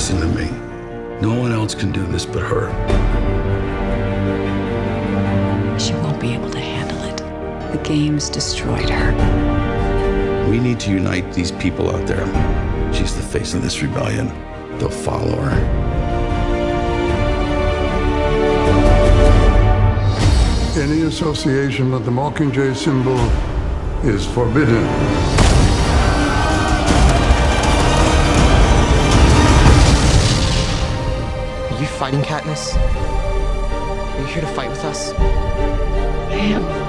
Listen to me. No one else can do this but her. She won't be able to handle it. The games destroyed her. We need to unite these people out there. She's the face of this rebellion. They'll follow her. Any association with the Mockingjay symbol is forbidden. You fighting Katniss? Are you here to fight with us? I am. I will.